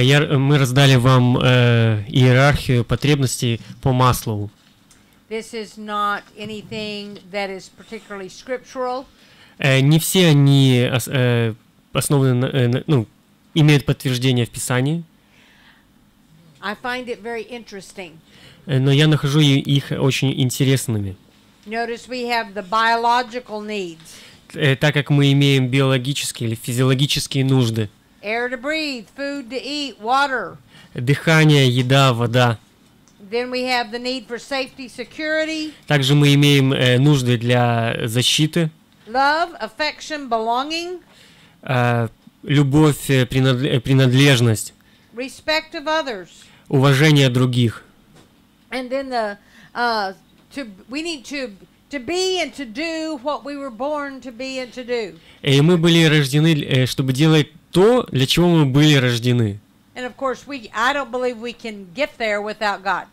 я, мы раздали вам э, иерархию потребностей по Маслову. This is not anything that is particularly scriptural. Э, не все они э, основаны, на, э, ну, имеют подтверждение в Писании, I find it very interesting. э, но я нахожу их очень интересными. Notice we have the biological needs Э, так как мы имеем биологические или физиологические нужды. air to breathe, food to eat, water. Дыхание, еда, вода. Then we have the need for safety, security, Также мы имеем э, нужды для защиты, love, affection, belonging, э, любовь, э, принадле- э, принадлежность, respect of others. уважение других. And then the uh, to we need to to be and to do what we were born to be and to do. И мы были рождены, э, чтобы делать то, для чего мы были рождены. And of course, we I don't believe we can get there without God.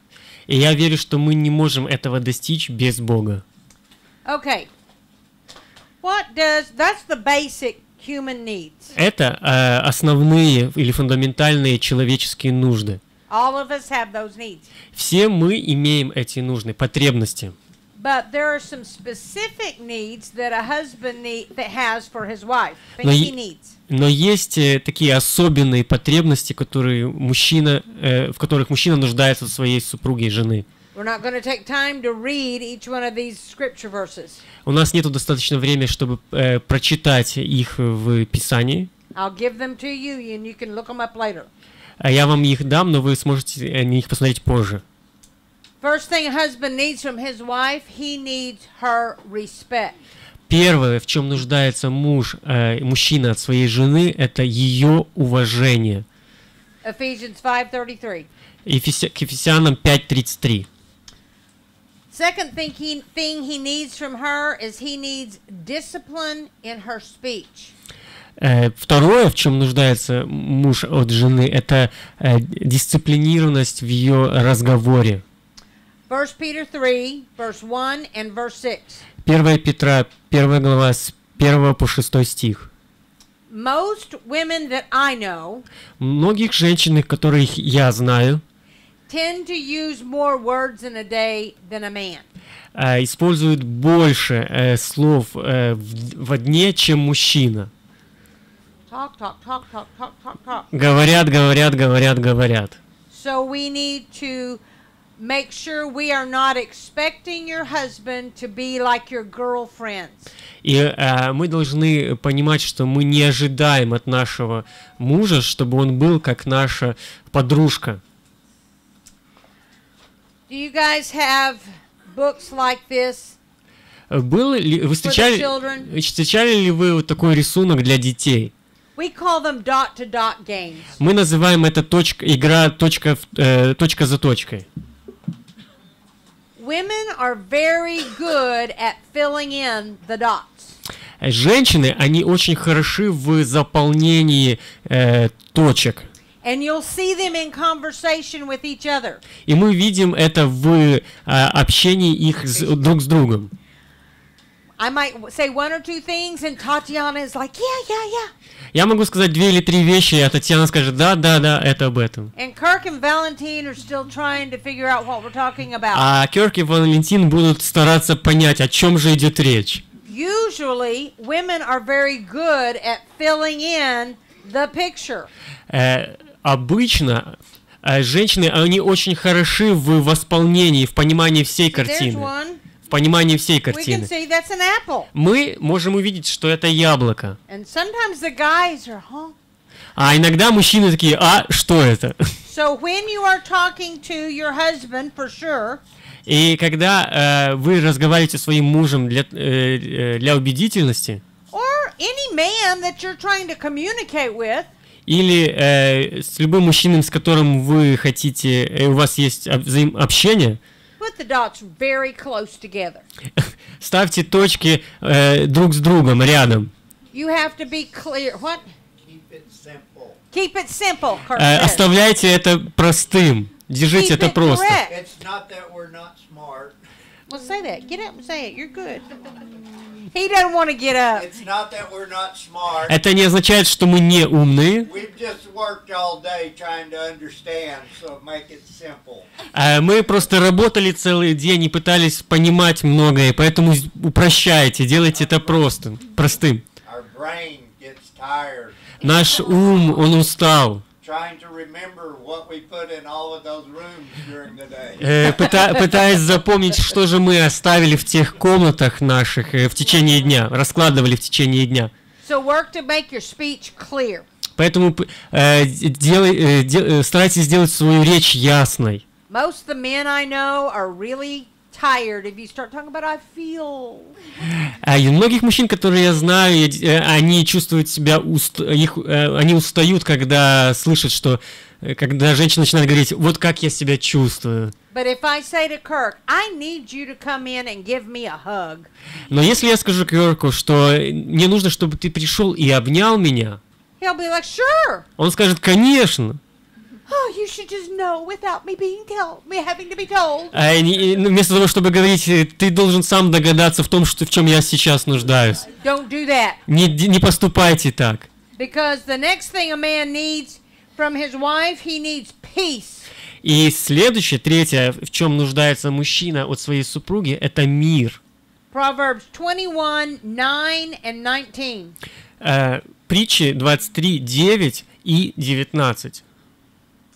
И я верю, что мы не можем этого достичь без Бога. Okay. What does that's the basic human needs. Это э, основные или фундаментальные человеческие нужды. All of us have those needs. Все мы имеем эти нужды, потребности. But there are some specific needs that a husband need, that has for his wife. Но. Но есть э, такие особенные потребности, которые мужчина, э, в которых мужчина нуждается в своей супруге и жены. We're not going to take time to read each one of these scripture verses. У нас нет достаточно времени, чтобы э, прочитать их в Писании. I'll give them to you and you can look them up later. А я вам их дам, но вы сможете э, на них посмотреть позже. First thing a husband needs from his wife, he needs her respect. Первое, в чем нуждается муж, э, мужчина от своей жены, это ее уважение. Ephesians 5:33. Ефеся- к Ефесянам 5.33. Second thing he, thing he needs from her is he needs discipline in her speech. Второе, в чем нуждается муж от жены, это э, дисциплинированность в ее разговоре. 1 Peter 3, verse 1 and verse 6. 1 Петра, 1 глава, с 1 по 6 стих. Most women that I know Многих женщин, которых я знаю, tend to use more words in a day than a man. э, используют больше э, слов э, в, во дне, чем мужчина. Talk, talk, talk, talk, talk, talk, talk. Говорят, говорят, говорят, говорят. So we need to make sure we are not expecting your husband to be like your girlfriends. И э, мы должны понимать, что мы не ожидаем от нашего мужа, чтобы он был как наша подружка. Do you guys have books like this? Э, Было ли, вы встречали, встречали ли вы вот такой рисунок для детей? We call them dot to dot games. Мы называем это точка, игра точка, э, точка за точкой. Women are very good at filling in the dots. Э, Женщины, они очень хороши в заполнении э, точек. And you'll see them in conversation with each other. И мы видим это в э, общении их с- друг с другом. I might say one or two things, and Tatiana is like, yeah, yeah, yeah. Я могу сказать две или три вещи, а Татьяна скажет, да, да, да, это об этом. And Kirk and Valentine are still trying to figure out what we're talking about. А Кёрк и Валентин будут стараться понять, о чем же идет речь. Usually, women are very good at filling in the picture. Э, обычно э, женщины, они очень хороши в восполнении, в понимании всей There's картины. one. Понимании всей картины. Мы можем увидеть, что это яблоко. А иногда мужчины такие, а что это? И когда э, вы разговариваете со своим мужем для, э, э, для убедительности, with, или э, с любым мужчиной, с которым вы хотите, э, у вас есть общение, put the dots very close together. ставьте точки э, друг с другом рядом. You have to be clear. What? Keep it simple. Keep it simple, Kurt Э, оставляйте это простым. Держите Keep это просто. correct. It's not that we're not smart. Well, say that. Get up and say it. You're good. He doesn't want to get up. It's not that we're not smart. Это не означает, что мы не умные. We've just worked all day trying to understand, so make it simple. А Мы просто работали целый день и пытались понимать многое, поэтому упрощайте, делайте это просто, простым. Our brain gets tired Наш ум, он устал. Trying to remember what we put in all of those rooms during the day. Э, пыта- пытаясь запомнить, что же мы оставили в тех комнатах наших э, в течение дня, раскладывали в течение дня. So work to make your speech clear. Поэтому э, делай, э, де- э, старайтесь сделать свою речь ясной. Most of the men I know are really tired if you start talking about I feel. А и у многих мужчин, которые я знаю, э, они чувствуют себя, уст- их, э, они устают, когда слышат, что, э, когда женщина начинает говорить, вот как я себя чувствую. Kirk, Но если я скажу Кёрку, что мне нужно, чтобы ты пришел и обнял меня, like, sure. он скажет, конечно. А не- вместо того, чтобы говорить, э, ты должен сам догадаться в том, что, в чем я сейчас нуждаюсь. Don't do that. Не, не поступайте так. Because the next thing a man needs from his wife, he needs peace. И следующее, третье, в чем нуждается мужчина от своей супруги, это мир. Proverbs 21, 9 and 19. Э, притчи 23, 9 и 19.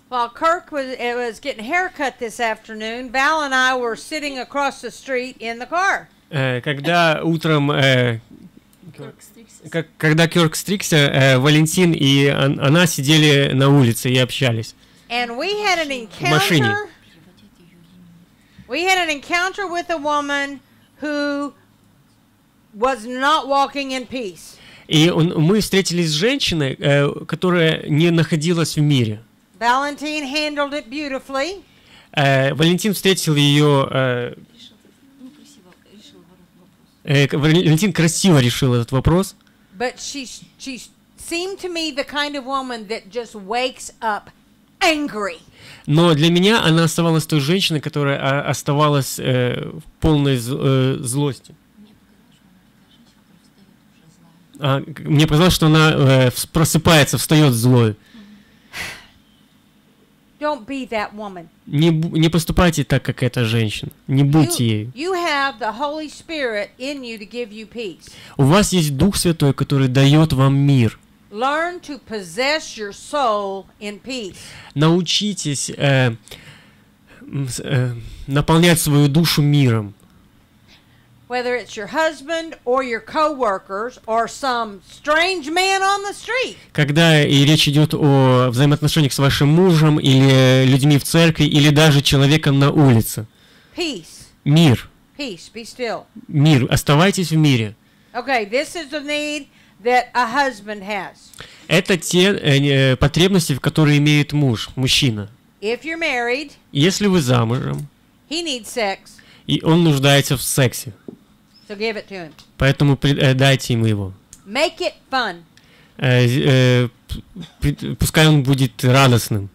While Kirk was, it was getting haircut this afternoon, Val and I were sitting across the street in the car. Э, когда утром, э, как- когда Кёрк стригся, э, Валентин и он- она сидели на улице и общались. And we had an машине. encounter. We had an encounter with a woman who was not walking in peace. И он- мы встретились с женщиной, э, которая не находилась в мире. Valentine handled it beautifully, Э, Валентин встретил ее... э, э, Валентин красиво решил этот вопрос. but she she seemed to me the kind of woman that just wakes up angry. Но для меня она оставалась той женщиной, которая а, оставалась э, в полной э, злости. А, мне показалось, что она э, просыпается, встает злой. Don't be that woman. Не, не поступайте так, как эта женщина. Не будьте You, ею. you have the Holy Spirit in you to give you peace. У вас есть Дух Святой, который дает вам мир. Learn to possess your soul in peace. Научитесь э, э, наполнять свою душу миром. Whether it's your husband or your coworkers or some strange man on the street. Когда и речь идет о взаимоотношениях с вашим мужем или людьми в церкви, или даже человеком на улице. Peace. Мир. Peace. Be still. Мир. Оставайтесь в мире. Okay, this is the need that a husband has. Это те э, э, потребности, которые имеет муж, мужчина. If you're married, Если вы замужем, he needs sex, и он нуждается в сексе, so give it to him. поэтому э, дайте ему его. Make it fun. Э, э, пускай он будет радостным.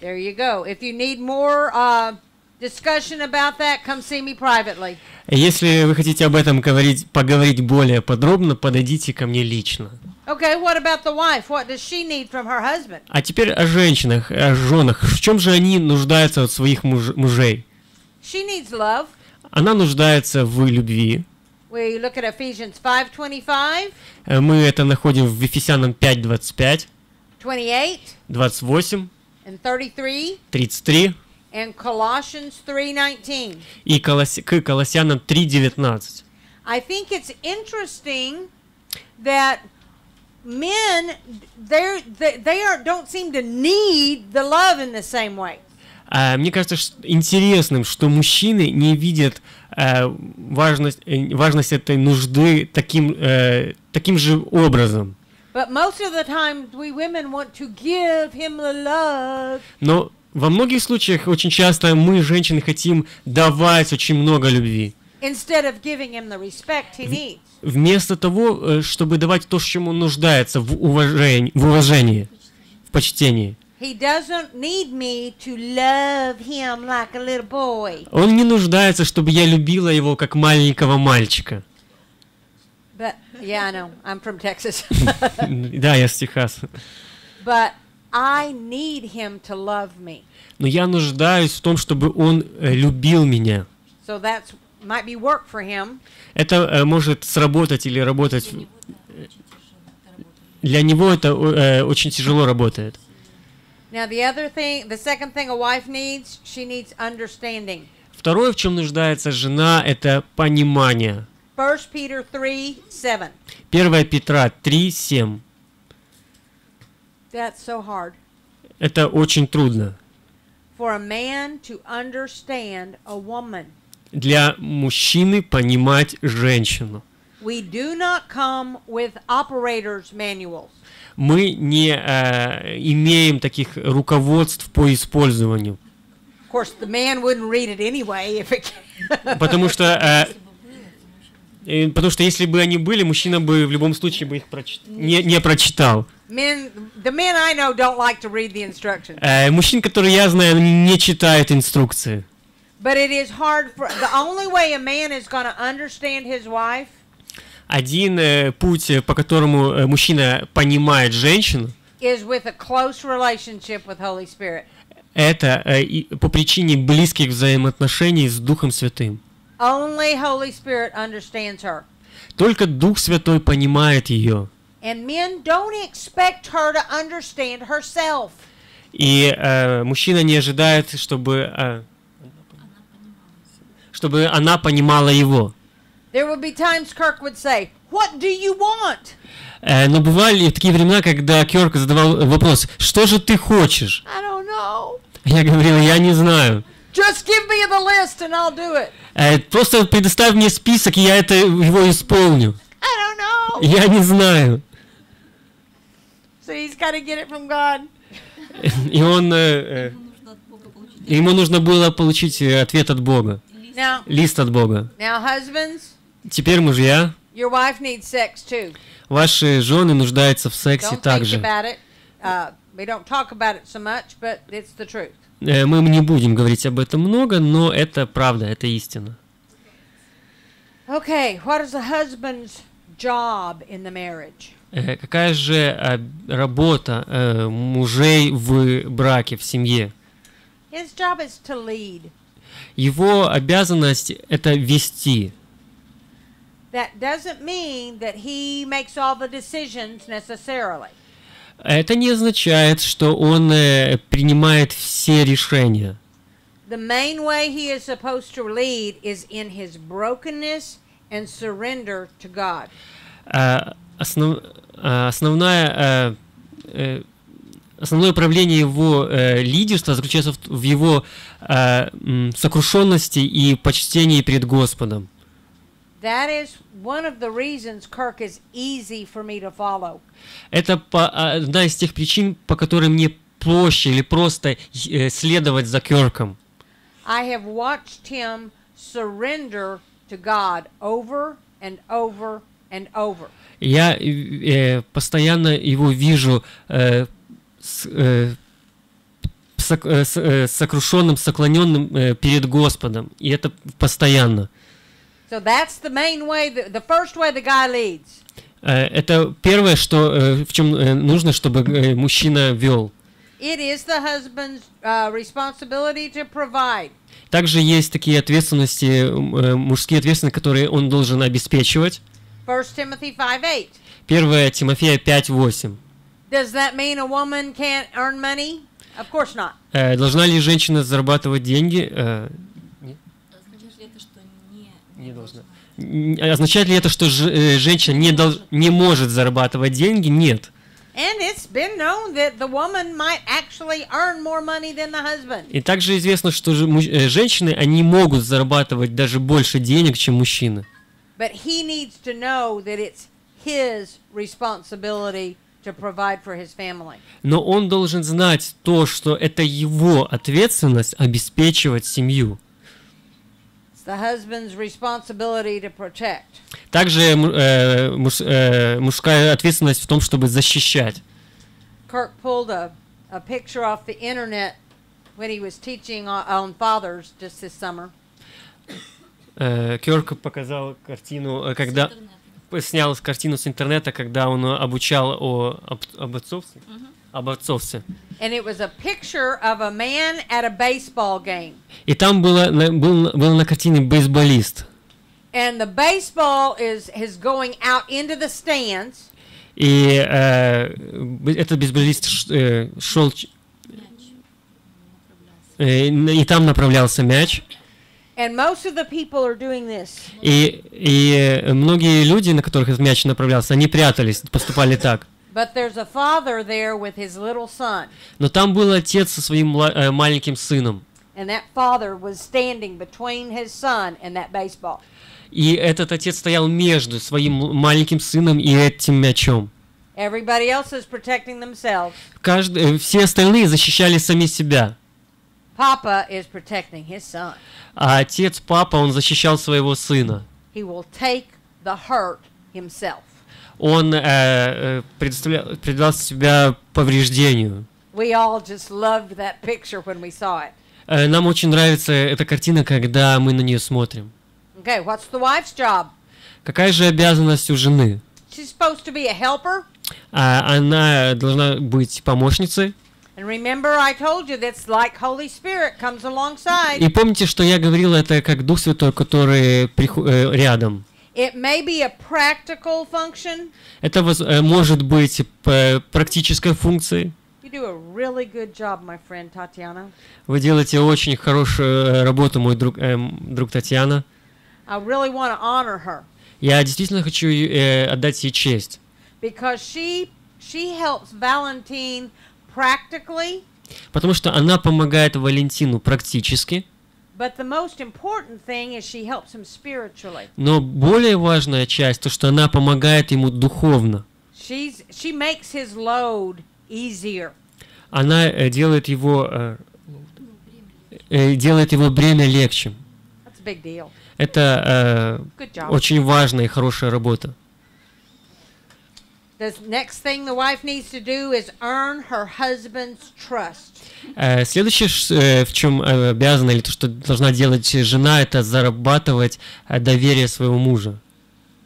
There you go. If you need more uh, discussion about that, come see me privately. Если вы хотите об этом говорить, поговорить более подробно, подойдите ко мне лично. Okay, what about the wife? What does she need from her husband? А теперь о женщинах, о женах. В чем же они нуждаются от своих муж- мужей? She needs love. Она нуждается в любви. We look at Ephesians 5:25, Э, Мы это находим в Ефесянам 5, 25, 28, 28, and 33, 33 and Colossians 3:19. и Колос- к Колоссянам 3, 19. I think it's interesting that men they're, they they are don't seem to need the love in the same way. А, мне кажется ш- интересным, что мужчины не видят э, важность, э, важность этой нужды таким, э, таким же образом. Но во многих случаях очень часто мы, женщины, хотим давать очень много любви. instead of giving him the respect he needs. Вместо того, э, чтобы давать то, в чем он нуждается, в уважении, в уважении, в почтении. He doesn't need me to love him like a little boy. Он не нуждается, чтобы я любила его как маленького мальчика. But yeah, I know. I'm from Texas. Да, я с Техаса. but I need him to love me. Но я нуждаюсь в том, чтобы он э, любил меня. So that's might be work for him. Это э, может сработать или работать. Для него это очень тяжело работает. Now the other thing, the second thing a wife needs, she needs understanding. Второе, в чем нуждается жена, это понимание. 1 Peter 3 7. 1 Петра 3, 7. That's so hard. Это очень трудно. For a man to understand a woman. Для мужчины понимать женщину. We do not come with operator's manuals. Мы не э, имеем таких руководств по использованию. Потому что, э, э, потому что если бы они были, мужчина бы в любом случае бы их прочит- не, не прочитал. men, the men I know don't like to read the instructions. Э, мужчин, которые я знаю, не читают инструкции. But it is hard for the only way a man is going to understand his wife Один э, путь, э, по которому э, мужчина понимает женщину, это по причине близких взаимоотношений с Духом Святым. Only Holy Spirit understands her. Только Дух Святой понимает ее. And men don't expect her to understand herself. И э, мужчина не ожидает, чтобы, э, чтобы она понимала его. There would be times Kirk would say, What do you want? Э, но бывали такие времена, когда Кёрк задавал вопрос, что же ты хочешь? I don't know. Я говорил, я не знаю. Just give me the list and I'll do it. Э, просто предоставь мне список, и я это его исполню. I don't know. Я не знаю. So he's got to get it from God. И он, э, ему нужно было получить ответ от Бога. Now, лист от Бога. now, husbands, Теперь, мужья, your wife needs sex too. ваши жены нуждаются в сексе также. Uh, the. Э, Мы не будем говорить об этом много, но это правда, это истина. Okay, what is a husband's job in the marriage? Э, Какая же э, работа э, мужей в браке, в семье? His job is to lead. Его обязанность это вести. That doesn't mean that he makes all the decisions necessarily. Это не означает, что он э, принимает все решения. The main way he is supposed to lead is in his brokenness and surrender to God. А, основ- а, основная, э, основное управление его э, лидерства заключается в, в его сокрушенности и почтении перед Господом. That is one of the reasons Kirk is easy for me to follow. Это а, одна из тех причин, по которой мне проще или просто э, следовать за Керком. I have watched him surrender to God over and over and over. Я э, постоянно его вижу э, с, э, сок- э, э, сокрушенным, соклененным э, перед Господом. И это постоянно. So that's the main way, the, the first way the guy leads. Э, это первое, что, э, в чем э, нужно, чтобы мужчина вел. It is the husband's uh, responsibility to provide. Также есть такие ответственности, мужские ответственности, которые он должен обеспечивать. 1 Timothy 5 8. 1 Тимофея 5.8. Does that mean a woman can't earn money? Of course not. Должна ли женщина зарабатывать деньги? Э, Означает ли это, что не, должна. Означает ли это, что э, женщина не, дол- не может зарабатывать деньги? Нет. И также известно, что э, женщины, они могут зарабатывать даже больше денег, чем мужчины. But he needs to know that it's his responsibility to provide for his family. Но он должен знать то, что это его ответственность обеспечивать семью. It's the husband's responsibility to protect. Также э, муж- э, мужская ответственность в том, чтобы защищать. Kirk pulled a, a picture off the internet when he was teaching on, on fathers just this summer. Э, Кёрк показал картину, э, когда снял картину с интернета, когда он обучал о, об, об отцовстве. Об отцовстве. And it was a picture of a man at a baseball game. И там было, был, был на картине бейсболист. And the baseball is, is going out into the stands. И э, этот бейсболист ш- э, шел, э, и там направлялся мяч. And most of the people are doing this. И, и многие люди, на которых этот мяч направлялся, они прятались, поступали так. But there's a father there with his little son. Но там был отец со своим э, маленьким сыном. And that father was standing between his son and that baseball. И этот отец стоял между своим маленьким сыном и этим мячом. Everybody else is protecting themselves. Каждый, э, все остальные защищали сами себя. Papa is protecting his son. А отец, папа, он защищал своего сына. He will take the hurt himself. Он э, э, предоставлял, предал себя повреждению. We all just loved that picture when we saw it. Э, нам очень нравится эта картина, когда мы на нее смотрим. Okay, what's the wife's job? Какая же обязанность у жены? She's supposed to be a helper. А, она должна быть помощницей. And remember, I told you that's like Holy Spirit comes alongside. И помните, что я говорил, это как Дух Святой, который э, рядом. It may be a practical function. Это э, может быть практической функцией. You do a really good job, my friend Tatiana. Вы делаете очень хорошую э, работу, мой друг, эм, друг Татьяна. I really want to honor her Я действительно хочу э, отдать ей честь, because she she helps Valentine practically, потому что она помогает Валентину практически, but the most important thing is she helps him spiritually. но более важная часть то, что она помогает ему духовно. She's she makes his load easier. Она э, делает его э, э, делает его бремя легче. Это э, очень важная и хорошая работа. The next thing the wife needs to do is earn her husband's trust. Э, Следующее, э, в чем э, обязана или то, что должна делать жена, это зарабатывать доверие своего мужа.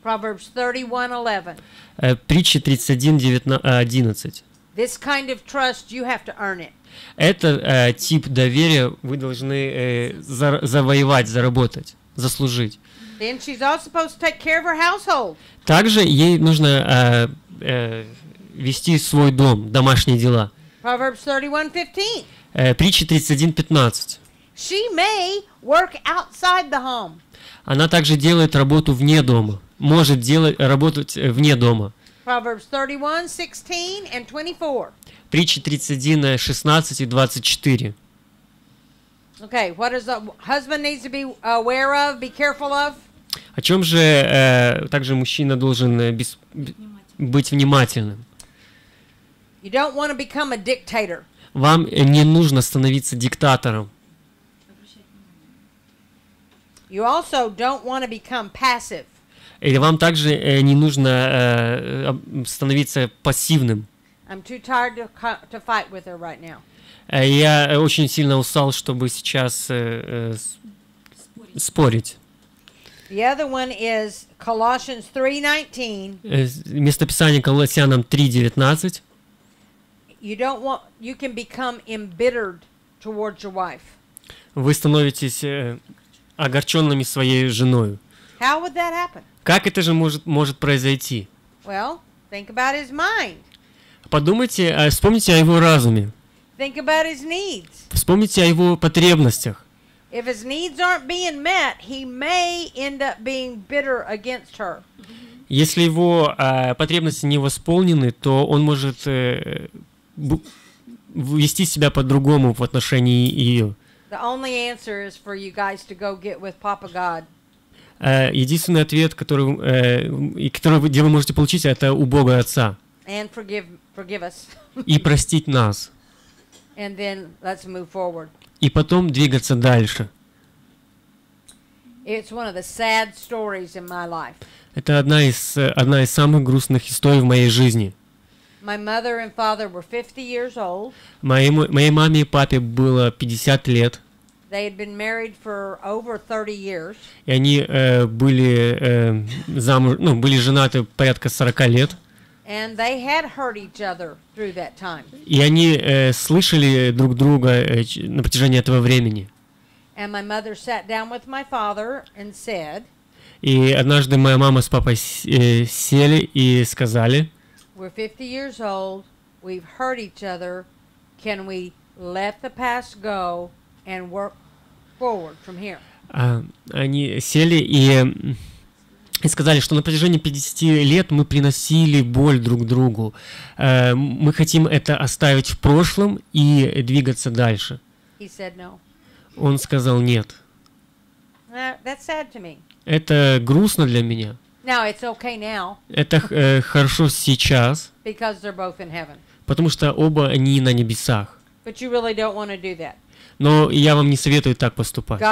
Proverbs 31:11. Э, Притчи 31, 19, э, 11. This kind of trust you have to earn it. Это тип доверия вы должны завоевать, заработать, заслужить. Then she's also supposed to take care of her household. Также ей нужно э, вести свой дом, домашние дела. Proverbs 31:15. Э, Притчи 31, 15. She may work outside the home. Она также делает работу вне дома, может делать, работать э, вне дома. Proverbs 31:16 and 24. Притчи 31, э, 16 и 24. Okay, what does the husband needs to be aware of, be careful of? О чем же э, также мужчина должен э, бес- б- быть внимательным? You don't want to become a dictator. Вам э, не нужно становиться диктатором. You also don't want to become passive. Или вам также э, не нужно э, об- становиться пассивным. I'm too tired to, to fight with her right now. Э, Я э, очень сильно устал, чтобы сейчас э, э, спорить. The other one is Colossians 3:19. Э, Местописание Колоссянам 3.19. You don't want you can become embittered towards your wife. Вы становитесь э, огорченными своей женой. How would that happen? Как это же может, может произойти? Well, think about his mind. Подумайте, э, вспомните о его разуме. Think about his needs. Вспомните о его потребностях. If his needs aren't being met, he may end up being bitter against her. Если его э, потребности не восполнены, то он может э, вести себя по-другому в отношении ее. The only answer is for you guys to go get with Papa God. Э, единственный ответ, который, э, и который где вы можете получить, это у Бога Отца. and forgive forgive us И простить нас. and then let's move forward И потом двигаться дальше. Это одна из, одна из самых грустных историй в моей жизни. my mother and father were 50 years old Моей, мо- моей маме и папе было 50 лет. They had been married for over 30 years. И они э, были э, замуж, ну, были женаты порядка 40 лет. And they had hurt each other through that time. И они э, слышали друг друга э, на протяжении этого времени. And my mother sat down with my father and said, И однажды моя мама с папой э, сели и сказали, We're 50 years old. We've hurt each other. Can we let the past go and work forward from here? а, они сели и, и сказали, что на протяжении 50 лет мы приносили боль друг другу. Э, мы хотим это оставить в прошлом и двигаться дальше. No. Он сказал нет. Это грустно для меня. Now, it's okay now Это э, хорошо сейчас, потому что оба они на небесах. But you really don't do that. Но я вам не советую так поступать. Э,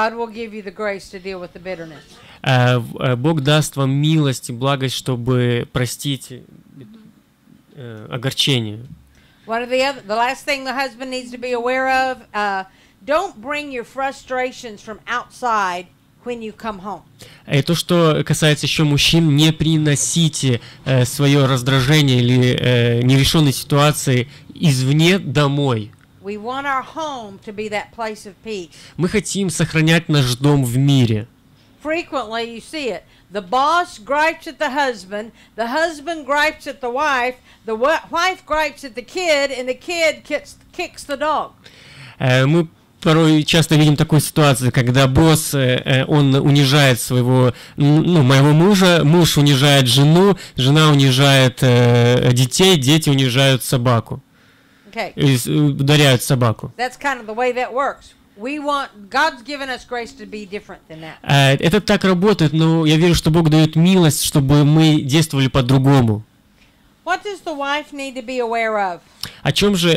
э, Бог даст вам милость и благость, чтобы простить э, огорчение. One of the other, the last thing the husband needs to be aware of: uh, don't bring your frustrations from outside when you come home. И то, что касается еще мужчин, не приносите э, свое раздражение или э, нерешенные ситуации извне домой. Мы хотим сохранять наш дом в мире. Frequently, you see it. The boss gripes at the husband, the husband gripes at the wife, the wa- wife gripes at the kid, and the kid kicks, kicks the dog. Э, Мы порой часто видим такую ситуацию, когда босс, э, э, он унижает своего, ну, моего мужа, муж унижает жену, жена унижает э, детей, дети унижают собаку, и с- ударяют собаку. that's kind of the way that works. We want God's given us grace to be different than that. Э, Это так работает, но я верю, что Бог дает милость, чтобы мы действовали по-другому. What does the wife need to be aware of? О чем же э,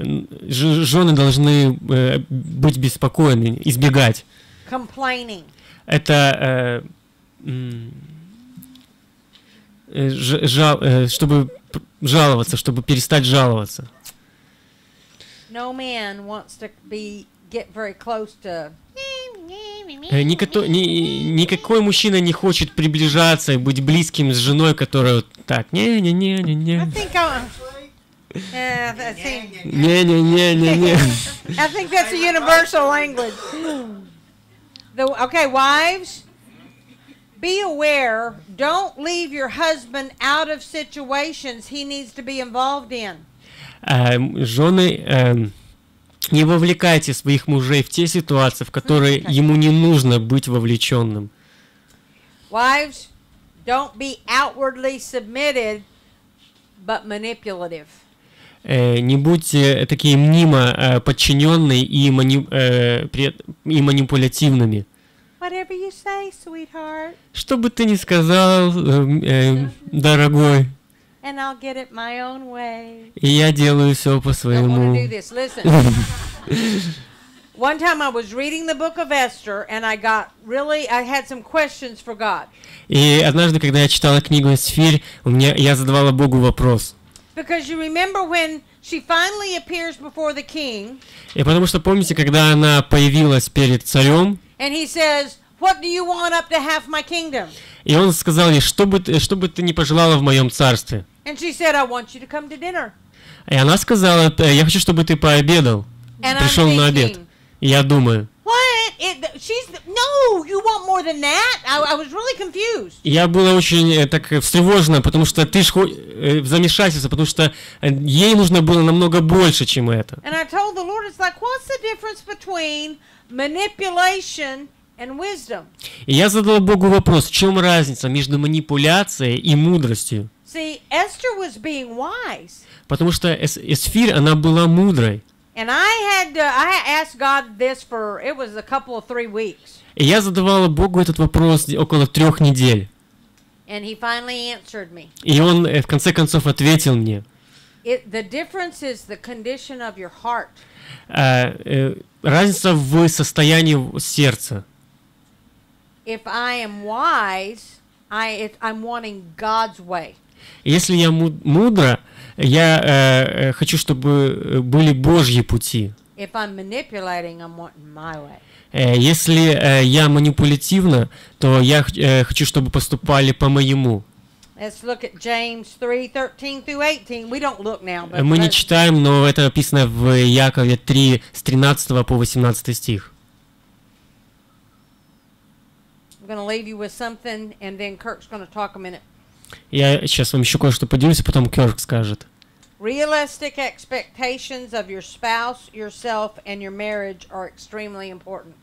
э, жены должны э, быть беспокойны, избегать? Это э, э, жал- э, чтобы жаловаться, чтобы перестать жаловаться. No man wants to be get very close to. Э, никото- ни- никакой мужчина не хочет приближаться и быть близким с женой, которая так не-не-не-не-не. Не-не-не-не-не. I think that's a universal language. The, okay, wives, be aware. Don't leave your husband out of situations he needs to be involved in. А, м, Жены, эм, не вовлекайте своих мужей в те ситуации, в которые ему не нужно быть вовлеченным. Wives, don't be outwardly submitted, but manipulative. Э, Не будьте такие мнимо э, подчиненные и, мани- э, и манипулятивными. Whatever you say, sweetheart, Что бы ты ни сказал, э, э, дорогой, and I'll get it my own way. и я делаю все по Don't want to do своему. this. Listen. One time I was reading the book of Esther, and I got really, I had some questions for God. И однажды, когда я читала книгу «Эсфирь», у меня, я задавала Богу вопрос. Because you remember when she finally appears before the king, И потому что помните, когда она появилась перед царем, and he says, What do you want up to half my kingdom? и он сказал ей, что бы, что бы ты ни пожелала в моем царстве. And she said, I want you to come to dinner. И она сказала, «Э, я хочу, чтобы ты пообедал. And Пришел I'm на обед. thinking, И я думаю, What? It, she's no. You want more than that? I, I was really confused. я была очень э, так э, встревожена, потому что ты ж хо- э, в замешательстве, потому что ей нужно было намного больше, чем это. And I told the Lord, it's like, what's the difference between manipulation and wisdom? И я задала Богу вопрос, в чем разница между манипуляцией и мудростью? See, Esther was being wise. Потому что Эс- Эсфирь, она была мудрой. And I had to, I asked God this for it was a couple of three weeks, И я задавала Богу этот вопрос около трех недель. and He finally answered me. И он э, в конце концов ответил мне. It the difference is the condition of your heart. э, э, разница в состоянии сердца. If I am wise, I it, I'm wanting God's way. Если я му- мудро, я э, э, хочу, чтобы э, были Божьи пути. Э, Если э, я манипулятивна, то я э, хочу, чтобы поступали по моему. Let's look at James 3 13 through 18. We don't look now, but Э, Мы не читаем, но это описано в Якове 3 с 13 по 18 стих. I'm going to leave you with something, and then Kirk's going to talk a minute. Я сейчас вам еще кое-что поделюсь, а потом Кёрк скажет. Realistic expectations of your spouse, yourself, and your marriage are extremely important.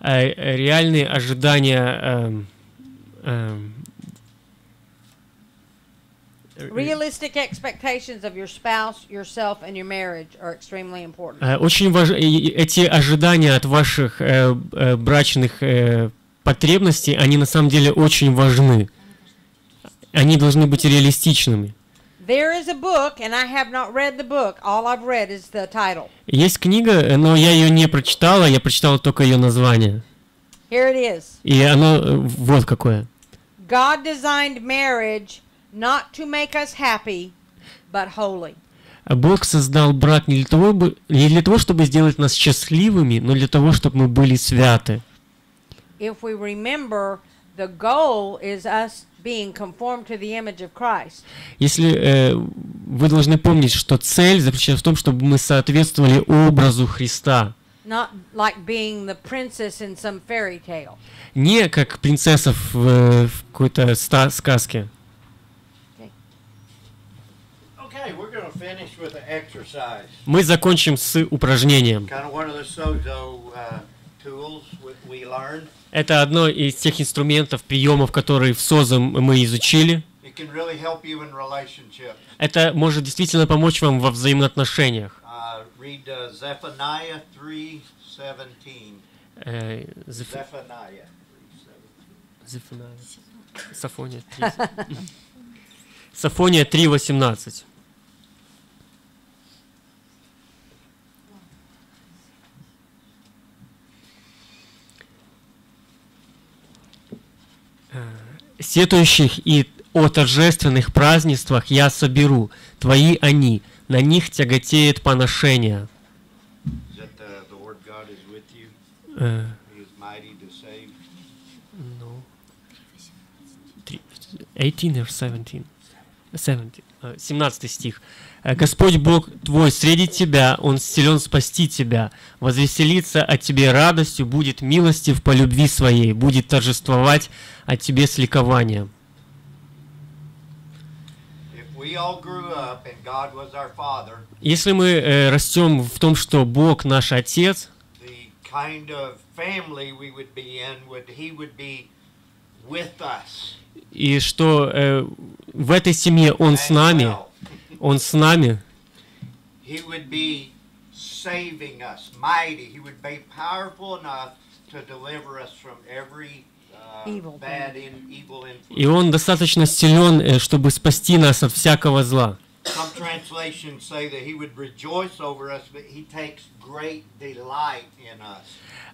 Э, э, Реальные ожидания эм, эм, Realistic expectations of your spouse, yourself, and your marriage are extremely important. Э, Очень важно, эти ожидания от ваших э, э, брачных э, потребностей, они на самом деле очень важны. Они должны быть реалистичными. Есть книга, но я ее не прочитала, я прочитала только ее название. Here it is И оно э, вот какое. God designed marriage not to make us happy, but holy. Бог создал брак не для того, не для того, чтобы сделать нас счастливыми, но для того, чтобы мы были святы. If we remember, the goal is us being conformed to the image of Christ. Если э, вы должны помнить, что цель заключается в том, чтобы мы соответствовали образу Христа. Not like being the princess in some fairy tale. Не как принцесса в, э, в какой-то сказке. Okay, we're going to finish with an exercise. Мы закончим с упражнением. Kind of это одно из тех инструментов, приемов, которые в СОЗом мы изучили. Это может действительно помочь вам во взаимоотношениях. Э, Сафония 3.18. Сетующих и о торжественных празднествах я соберу, твои они, на них тяготеет поношение. No. Три- 18 or 17? 17. э, 17 стих. Э, Господь Бог твой среди тебя, Он силен спасти тебя, возвеселится о тебе радостью, будет милостив по любви своей, будет торжествовать о тебе с ликованием. Если мы э, растем в том, что Бог наш Отец, the kind of family we would be in would He would be with us. и что э, в этой семье Он с нами, well. Он с нами, He would be saving us, mighty. He would be powerful enough to deliver us from every uh, и Он достаточно силен, э, чтобы спасти нас от всякого зла.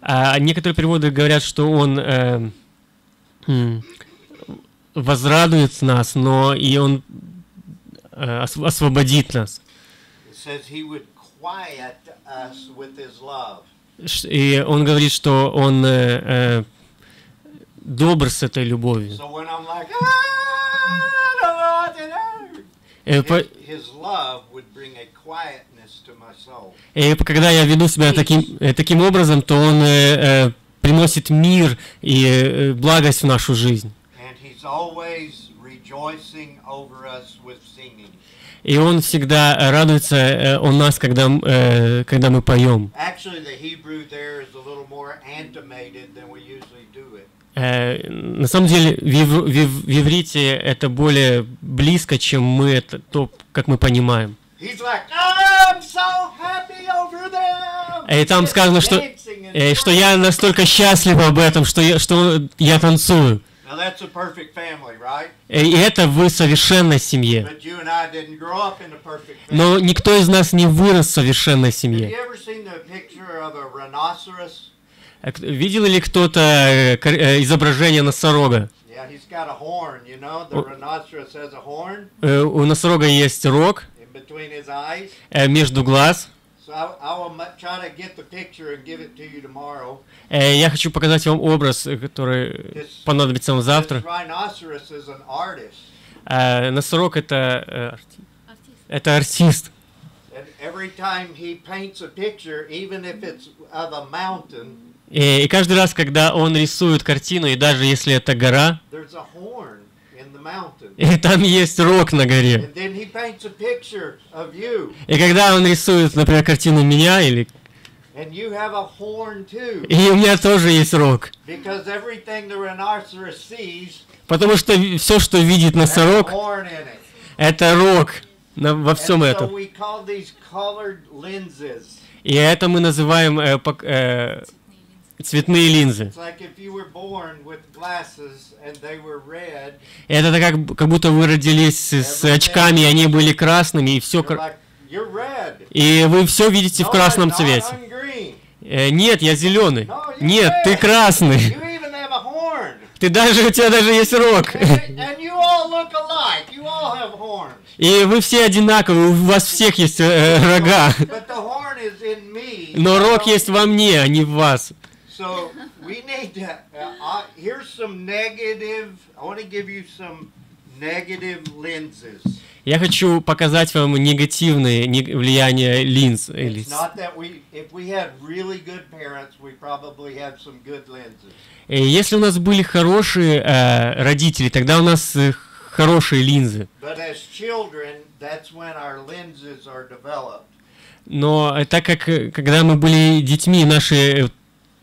А некоторые переводы говорят, что он э, возрадует нас, но и он э, освободит нас. И он говорит, что он э, э, добр с этой любовью. "Ah, I don't know what to do," Э. И когда я веду себя таким, э, таким образом, то он э, э, приносит мир и э, благость в нашу жизнь. And he's always rejoicing over us with singing. И он всегда радуется э, о нас, когда, э, когда мы поем. Э, на самом деле в, в иврите это более близко, чем мы это то, как мы понимаем. И там сказано, что, э, что я настолько счастлив об этом, что я, что я танцую. Э, И это в совершенной семье. Но никто из нас не вырос в совершенной семье. А Видел ли кто-то э, э, изображение носорога? Oh. Э, У носорога есть рог э, между глаз. So I, I will mu- try to get the picture and give it to you tomorrow. Я хочу показать вам образ, э, который понадобится вам завтра. Э, Носорог это, э, это артист. И каждый раз, когда он рисует картину, и даже если это гора, и там есть рог на горе. И когда он рисует, например, картину меня, или and you have a horn too. и у меня тоже есть рог. Потому что все, что видит носорог, это рог во всем этом. И это мы называем э, э, цветные линзы. Это как, как будто вы родились с, очками, и они были красными, и все... И вы все видите в красном цвете. Э, нет, я зеленый. Нет, ты красный. Ты даже, у тебя даже есть рог. И вы все одинаковые, у вас всех есть э, рога. Но рог есть во мне, а не в вас. So we need to. Uh, uh, here's some negative. I want to give you some negative lenses. Я хочу показать вам негативные не- влияния линз. или It's not that we. If we had really good parents, we probably have some good lenses. Э, Если у нас были хорошие э, родители, тогда у нас э, хорошие линзы. But as children, that's when our lenses are developed. Но э, так как э, когда мы были детьми, наши э,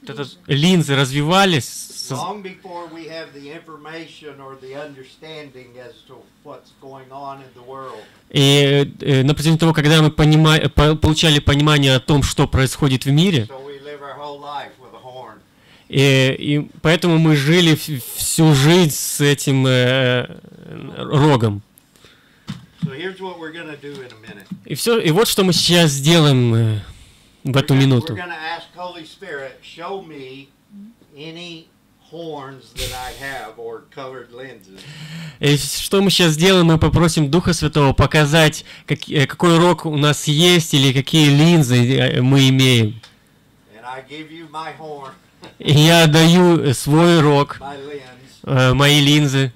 вот этот, линзы развивались, со- Long before we have the information or the understanding as to what's going on in the world. и э, на протяжении того, когда мы понима- по- получали понимание о том, что происходит в мире, So we live our whole life with a horn. и, и поэтому мы жили всю жизнь с этим э, рогом. So here's what we're going to do in a minute. И все, и вот что мы сейчас сделаем э, в эту минуту. И что мы сейчас сделаем? Мы попросим Духа Святого показать, как- э, какой рог у нас есть или какие линзы э, мы имеем. И я даю свой рог, э, мои линзы,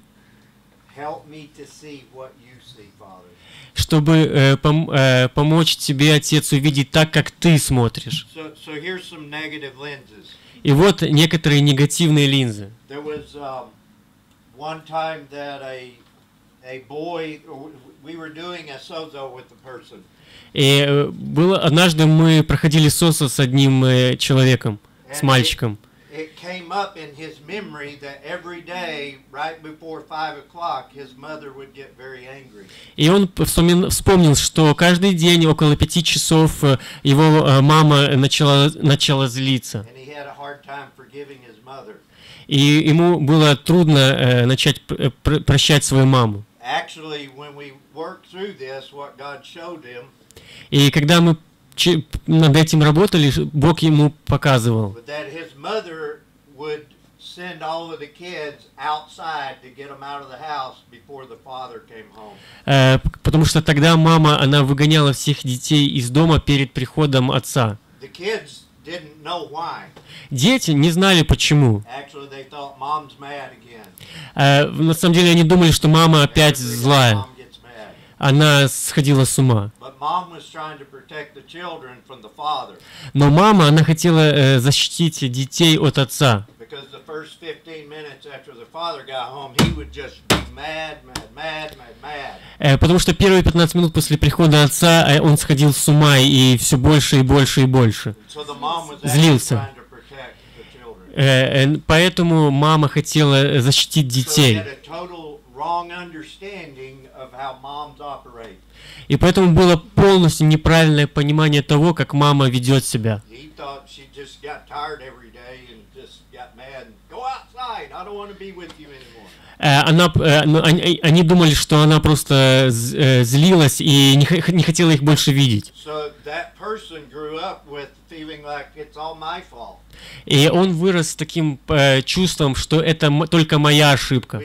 Help me to see what you see, Father. Чтобы э, пом- э, помочь тебе, Отец, увидеть так, как ты смотришь. So, so. И вот некоторые негативные линзы. Was um, a a boy we И э, было однажды мы проходили сосо с одним э, человеком, с мальчиком. It came up in his memory that every day, right before five o'clock, his mother would get very angry. И он вспомин- вспомнил, что каждый день около пяти часов э, его э, мама начала, начала злиться. And he had a hard time forgiving his mother. И ему было трудно э, начать пр- э, пр- прощать свою маму. Actually, when we worked through this, what God showed him И когда мы над этим работали, Бог ему показывал. Э, потому что тогда мама, она выгоняла всех детей из дома перед приходом отца. Дети не знали почему. Actually. Э, на самом деле они думали, что мама опять злая. Она сходила с ума. Но мама, она хотела э, защитить детей от отца. because the first 15 minutes after the father got home, he would just be mad, mad, mad, mad, mad. Э, потому что первые 15 минут после прихода отца э, он сходил с ума и все больше и больше и больше. Злился. Э, э, поэтому мама хотела э, защитить детей. И поэтому было полностью неправильное понимание того, как мама ведет себя. He thought she just got tired every day and just got mad and go outside. I don't want to be with you anymore. Э, Она, э, ну, они, они думали, что она просто э, злилась и не, хотела их больше видеть. И он вырос с таким э, чувством, что это только моя ошибка.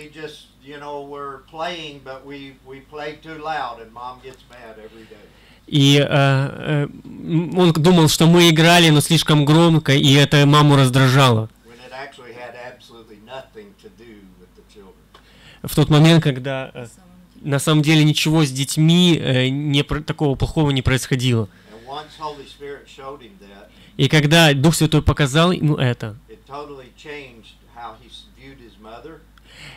You know, playing, but we we play too loud, and mom gets mad every day. И э, э, он думал, что мы играли, но слишком громко, и это маму раздражало. when it actually had absolutely nothing to do with the children. В тот момент, когда э, На самом деле. ничего с детьми э, не, такого плохого не происходило. И когда Дух Святой показал ему это, totally changed how he s- viewed his mother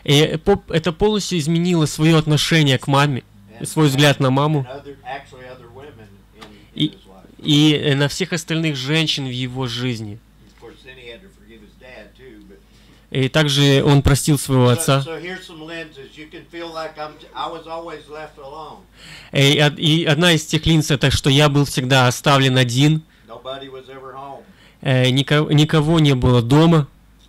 и это полностью изменило свое отношение к маме, свой взгляд на маму. И- и на всех остальных женщин в его жизни. И также он простил своего отца. И, и одна из тех линз это, что я был всегда оставлен один, э, никого, никого не было дома,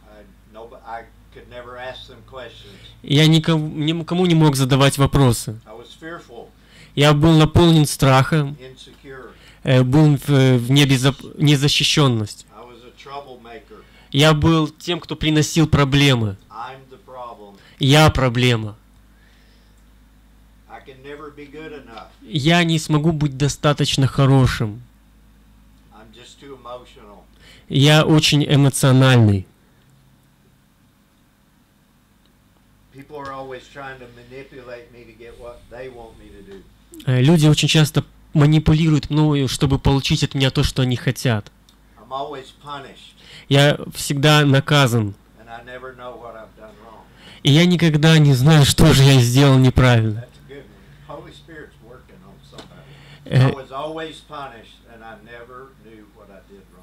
I, nobody, I could never ask them questions. Я никому, никому не мог задавать вопросы. Я был наполнен страхом, э, был в, небезоп- незащищенность. Я был тем, кто приносил проблемы. Я проблема. Я не смогу быть достаточно хорошим. Я очень эмоциональный. People are always trying to manipulate me to get what they want me to do. Э, Люди очень часто манипулируют мною, чтобы получить от меня то, что они хотят. Я всегда наказан. И я никогда не знаю, что же я сделал неправильно. Э.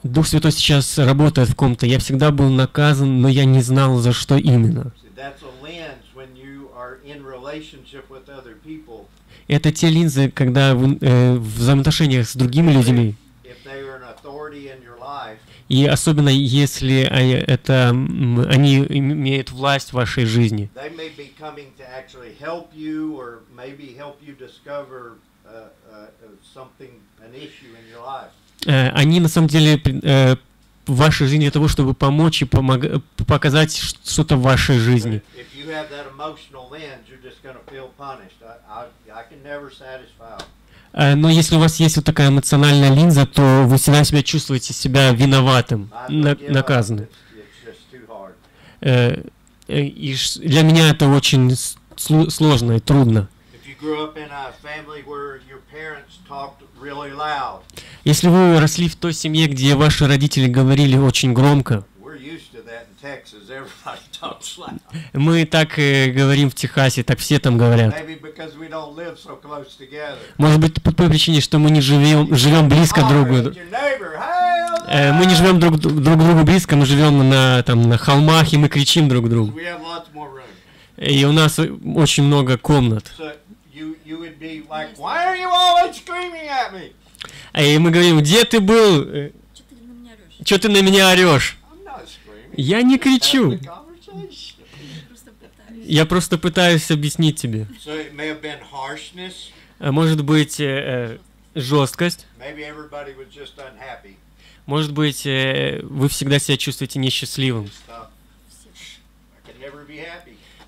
Дух Святой сейчас работает в ком-то. Я всегда был наказан, но я не знал, за что именно. See, that's a lens when you are in relationship with other people. Это те линзы, когда вы, э, в взаимоотношениях с другими людьми, и особенно если это, они им- имеют власть в вашей жизни, uh, uh, uh, э, они на самом деле э, в вашей жизни для того, чтобы помочь и помог- показать ш- что-то в вашей жизни. If you have that emotional lens, you're just going to feel punished. I, I, I can never satisfy. Э, Но если у вас есть вот такая эмоциональная линза, то вы всегда себя чувствуете себя виноватым, на- наказанным. Э, э, И для меня это очень сложно и трудно. Если вы росли в той семье, где ваши родители говорили очень громко, мы так э, говорим в Техасе, так все там говорят. Maybe because we don't live so close together. Может быть, по той причине, что мы не живем, живем близко друг к другу. at your neighbor, "Hey, Э, Мы не живем друг, друг другу близко, мы живем на, там, на холмах, и мы кричим друг другу. И у нас очень много комнат. So you you would be like, why are you always screaming at me? И мы говорим, где ты был? Э, Что ты на меня орешь? Че ты на меня орешь? Я не кричу. Я просто пытаюсь. Объяснить тебе. А Может быть, э, э, жесткость. Может быть, э, вы всегда себя чувствуете несчастливым.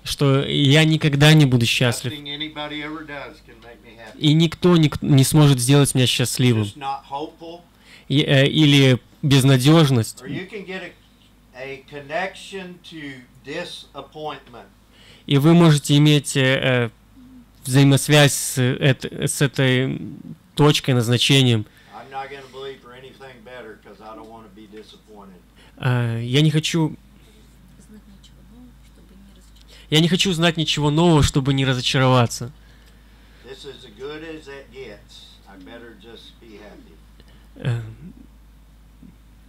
Что я никогда не буду счастлив. И никто ник- не сможет сделать меня счастливым. И, э, или безнадежность. И вы можете иметь э, э, взаимосвязь с, эт- с этой точкой, назначением. I'm not going to believe for anything better because I don't want to be disappointed. Я не хочу я не хочу знать ничего нового, чтобы не разочароваться. This is as good as it gets. I better just be happy. Э,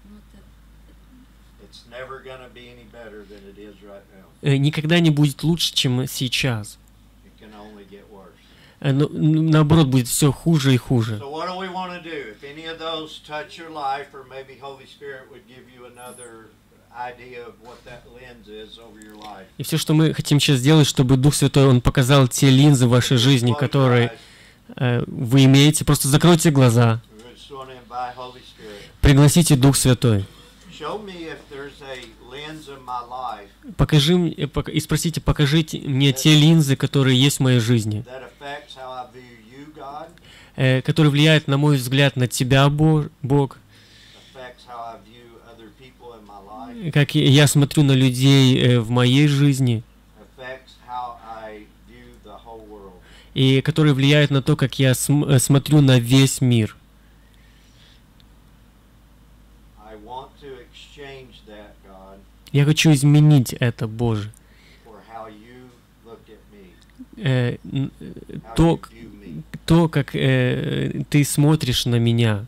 Ну, это It's never going to be any better than it is right now. э, никогда не будет лучше, чем сейчас. Э, но, н- наоборот, будет все хуже и хуже. И все, что мы хотим сейчас сделать, чтобы Дух Святой, Он показал те линзы в вашей жизни, которые э, вы имеете. Просто закройте глаза, пригласите Дух Святой. Show me if there's a lens in my life Покажи э, и спросите, покажите мне те линзы, которые есть в моей жизни, э, который влияет, на мой взгляд, на тебя, Бо- Бог, life, как я смотрю на людей э, в моей жизни, и который влияет на то, как я см- э, смотрю на весь мир. I want to exchange that, God, Я хочу изменить это, Боже. Э, э, то, то, как э, ты смотришь на меня.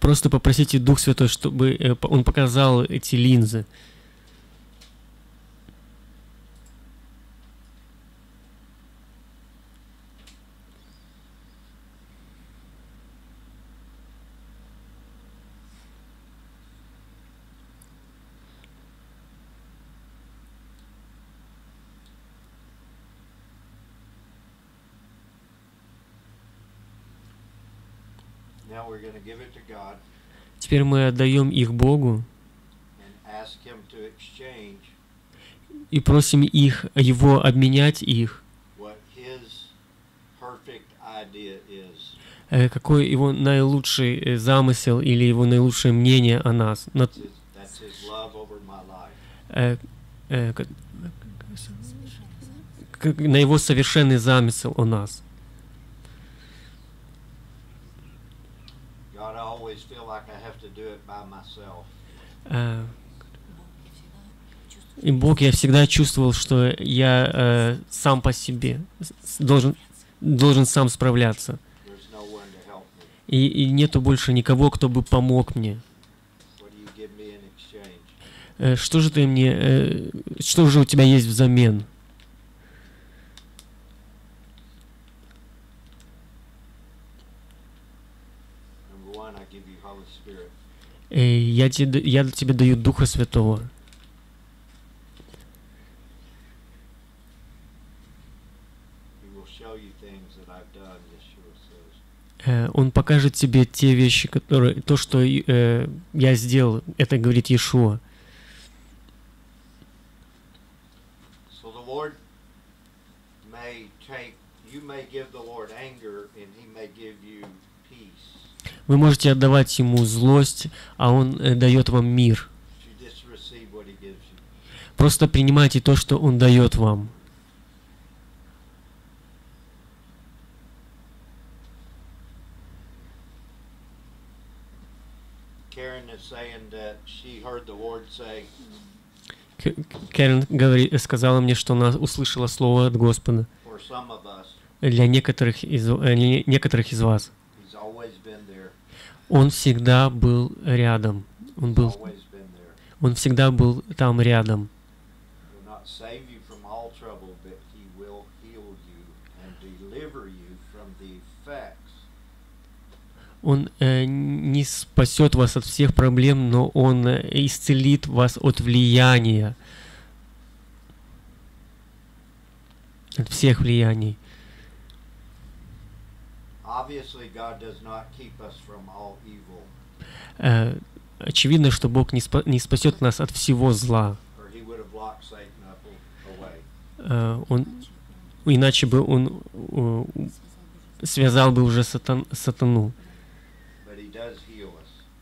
Просто попросите Дух Святой, чтобы э, Он показал эти линзы. Now we're going to give it to God Теперь мы отдаем их Богу и просим их, Его обменять их, э, какой Его наилучший э, замысел или Его наилучшее мнение о нас, на, Его совершенный замысел о нас. God, I always feel like I have to do it by myself. Э, Бог, я всегда чувствую, И Бог, я всегда чувствовал, что я э, сам по себе должен, должен сам справляться. И, и нету больше никого, кто бы помог мне. Э, что же ты мне, э, что же у тебя есть взамен? Number one, I give you Holy Spirit. Э, я, тебе, я тебе даю Духа Святого. Э, он покажет тебе те вещи, которые, то, что э, я сделал, это говорит Иешуа. So Вы можете отдавать ему злость, а он э, дает вам мир. Просто принимайте то, что он дает вам. Кэрен говори- сказала мне, что она услышала слово от Господа. Для некоторых из, э, некоторых из вас. He's always been there. Он всегда был рядом. Он был, он всегда был там рядом. Он э, не спасет вас от всех проблем, но он э, исцелит вас от влияния. От всех влияний. Obviously, God does not keep us from all evil, Э, очевидно, что Бог не, спа- не спасет нас от всего зла. Э, он, иначе бы он э, связал бы уже сатан, сатану.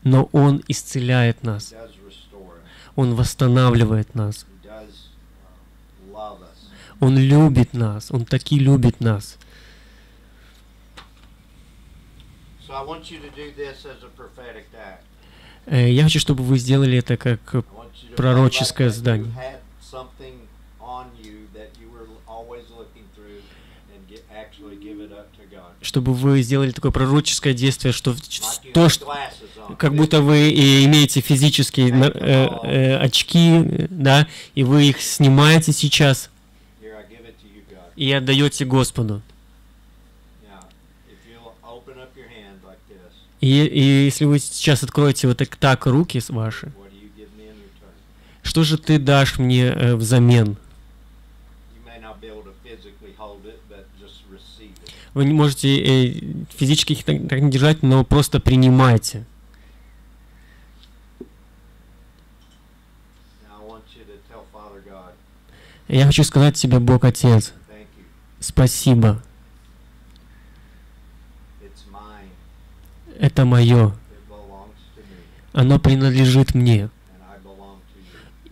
Но Он исцеляет нас. Он восстанавливает нас. Он любит нас. Он таки любит нас. So I want you to do this as a prophetic act. Э, я хочу, чтобы вы сделали это как Пророческое здание. Чтобы вы сделали такое пророческое действие, что то, что, как будто вы имеете физические э, э, очки, да, и вы их снимаете сейчас и отдаете Господу. Now, if you'll open up your hand like this, И, и если вы сейчас откроете вот так, так руки ваши, что же ты дашь мне э, взамен? Вы не можете э, физически их так, так не держать, но просто принимайте. Я хочу сказать тебе, Бог Отец, спасибо. It's mine. Это мое. Оно принадлежит мне.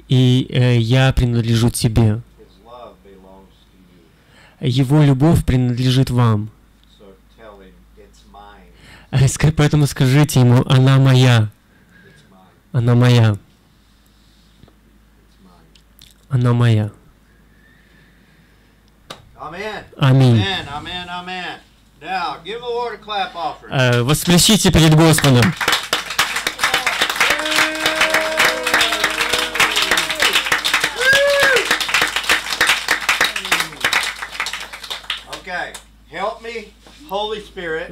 И э, я принадлежу тебе. Его любовь принадлежит вам. Ска- Поэтому скажите ему, она моя. Она моя. Она моя. Amen. Аминь. Amen. Э, Восклиците перед Господом.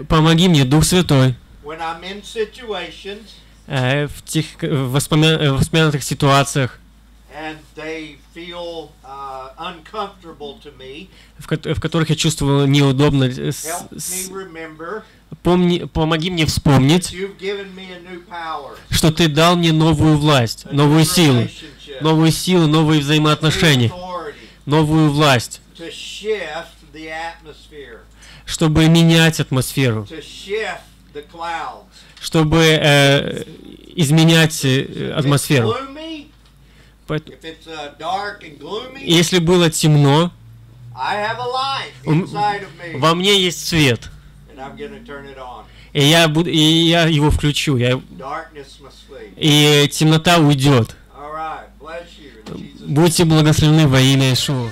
Помоги мне, Дух Святой, э, в тех воспомя- воспомянутых ситуациях, в, ко- в которых я чувствовал неудобно. э, помни, помоги мне вспомнить, что Ты дал мне новую власть, новую силу, новую силу, новые взаимоотношения, новую власть, чтобы менять атмосферу, чтобы э, изменять э, атмосферу. If it's gloomy, Поэт- if it's uh, dark and gloomy, Если было темно, во мне есть свет, и я, буду, и я его включу, я, и темнота уйдет. Будьте благословены во имя Ишуа.